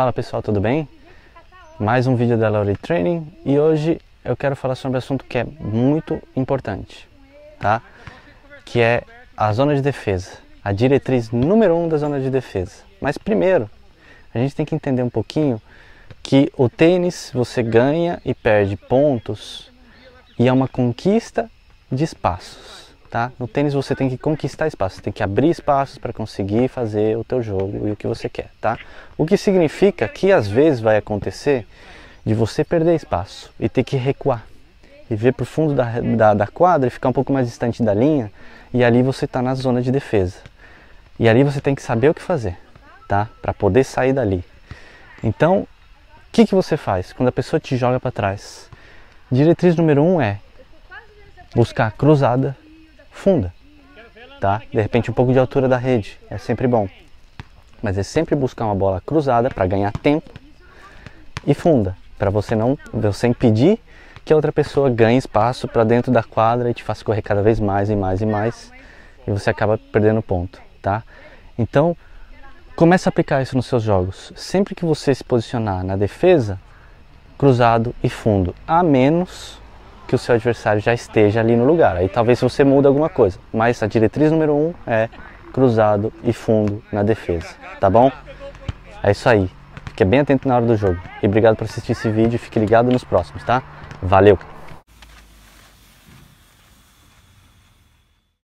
Fala pessoal, tudo bem? Mais um vídeo da Laurie Training e hoje eu quero falar sobre um assunto que é muito importante, tá? Que é a zona de defesa, a diretriz número um da zona de defesa. Mas primeiro, a gente tem que entender um pouquinho que o tênis você ganha e perde pontos e é uma conquista de espaços tá? No tênis você tem que conquistar espaço, você tem que abrir espaços para conseguir fazer o teu jogo e o que você quer, tá? O que significa que às vezes vai acontecer de você perder espaço e ter que recuar e ver para o fundo da, da, da, quadra e ficar um pouco mais distante da linha e ali você está na zona de defesa. E ali você tem que saber o que fazer, tá? Para poder sair dali. Então, o que, que você faz quando a pessoa te joga para trás? Diretriz número um é buscar cruzada funda, tá? De repente um pouco de altura da rede, é sempre bom. Mas é sempre buscar uma bola cruzada para ganhar tempo e funda, para você não você impedir que a outra pessoa ganhe espaço para dentro da quadra e te faça correr cada vez mais e mais e mais e você acaba perdendo ponto, tá? Então, comece a aplicar isso nos seus jogos. Sempre que você se posicionar na defesa, cruzado e fundo, a menos que o seu adversário já esteja ali no lugar. Aí talvez você mude alguma coisa, mas a diretriz número um é cruzado e fundo na defesa, tá bom? É isso aí. Fique bem atento na hora do jogo. E obrigado por assistir esse vídeo. Fique ligado nos próximos, tá? Valeu!